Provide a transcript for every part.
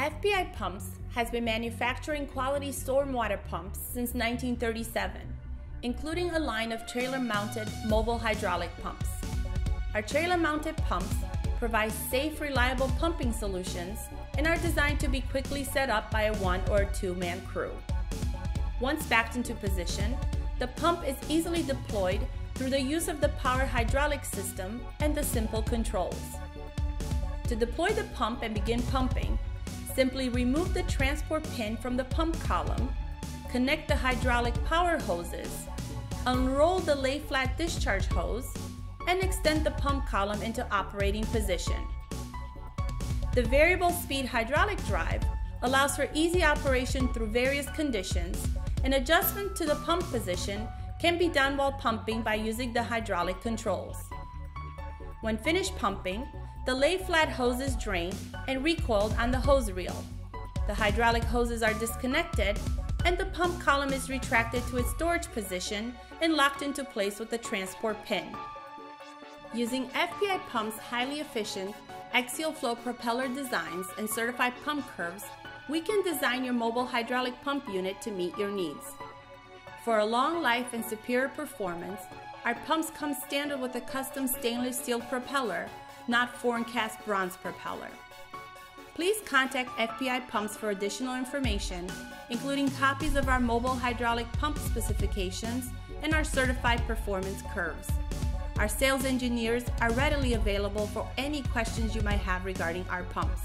FPI Pumps has been manufacturing quality stormwater pumps since 1937, including a line of trailer-mounted mobile hydraulic pumps. Our trailer-mounted pumps provide safe, reliable pumping solutions and are designed to be quickly set up by a one or two-man crew. Once backed into position, the pump is easily deployed through the use of the power hydraulic system and the simple controls. To deploy the pump and begin pumping, simply remove the transport pin from the pump column, connect the hydraulic power hoses, unroll the lay flat discharge hose, and extend the pump column into operating position. The variable speed hydraulic drive allows for easy operation through various conditions, and adjustment to the pump position can be done while pumping by using the hydraulic controls. When finished pumping, the lay flat hose is drained and recoiled on the hose reel. The hydraulic hoses are disconnected and the pump column is retracted to its storage position and locked into place with the transport pin. Using FPI Pump's highly efficient axial flow propeller designs and certified pump curves, we can design your mobile hydraulic pump unit to meet your needs. For a long life and superior performance, our pumps come standard with a custom stainless steel propeller, not foreign cast bronze propeller. Please contact FPI Pumps for additional information, including copies of our mobile hydraulic pump specifications and our certified performance curves. Our sales engineers are readily available for any questions you might have regarding our pumps.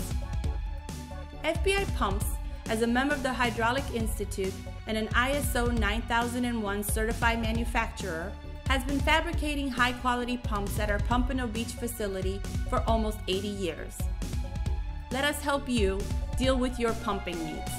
FPI Pumps, as a member of the Hydraulic Institute and an ISO 9001 certified manufacturer, has been fabricating high quality pumps at our Pompano Beach facility for almost 80 years. Let us help you deal with your pumping needs.